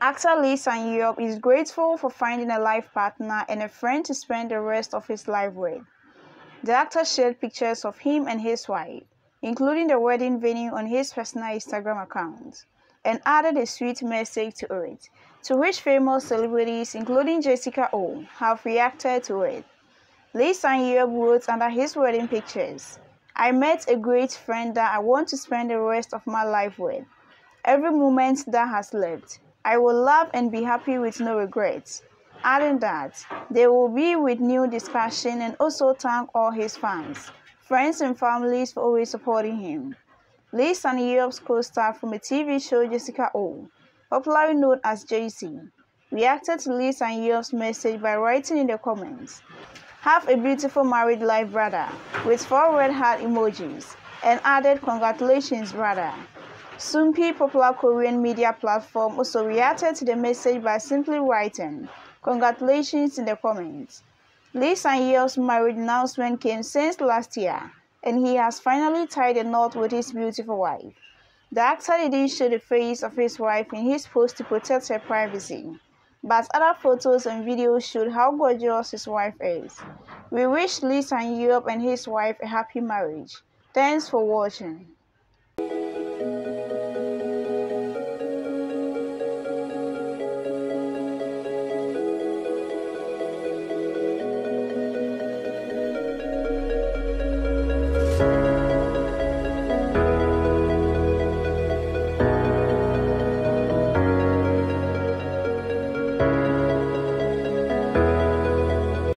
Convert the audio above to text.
Actor Lee Sang-yeob is grateful for finding a life partner and a friend to spend the rest of his life with. The actor shared pictures of him and his wife, including the wedding venue on his personal Instagram account, and added a sweet message to it, to which famous celebrities including Jessica Oh have reacted to it. Lee Sang-yeob wrote under his wedding pictures, I met a great friend that I want to spend the rest of my life with. Every moment that has left, I will love and be happy with no regrets. Adding that, they will be with new discussion and also thank all his fans, friends and families for always supporting him. Lee Sang-yeob's co-star from the TV show Jessica O, popularly known as Jessie, reacted to Lee Sang-yeob's message by writing in the comments, Have a beautiful married life, brother, with four red heart emojis, and added congratulations, brother. Soompi, popular Korean media platform, also reacted to the message by simply writing, Congratulations in the comments. Lee Sang-yeob's marriage announcement came since last year, and he has finally tied a knot with his beautiful wife. The actor didn't show the face of his wife in his post to protect her privacy, but other photos and videos showed how gorgeous his wife is. We wish Lee Sang-yeob and his wife a happy marriage. Thanks for watching. Bye.